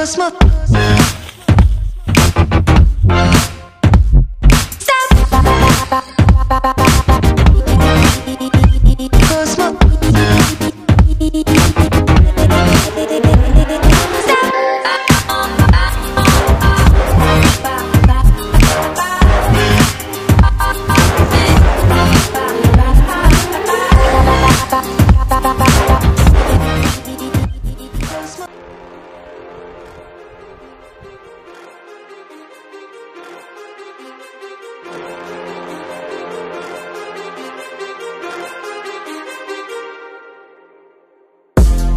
Cosmo.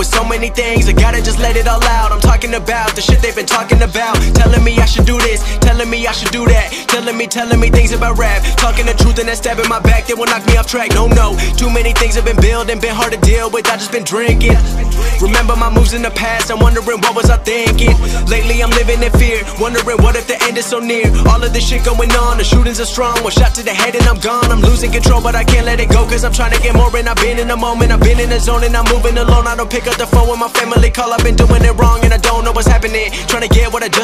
with so many things. I gotta just let it all out. I'm talking about the shit they've been talking about. Telling me I should do this, telling me I should do that. Telling me, telling me things about rap. Talking the truth and that stab in my back, they will knock me off track. No, no, too many things have been building, been hard to deal with. I just been drinking. Remember my moves in the past, I'm wondering what was I thinking. Lately I'm living in fear, wondering what if the end is so near. All of this shit going on, the shootings are strong. One shot to the head and I'm gone. I'm losing control, but I can't let it go, cause I'm trying to get more. And I've been in the moment, I've been in the zone, and I'm moving alone. I don't pick up the phone when my family call. I've been doing it wrong, and I don't know what's happening. Trying to get what I just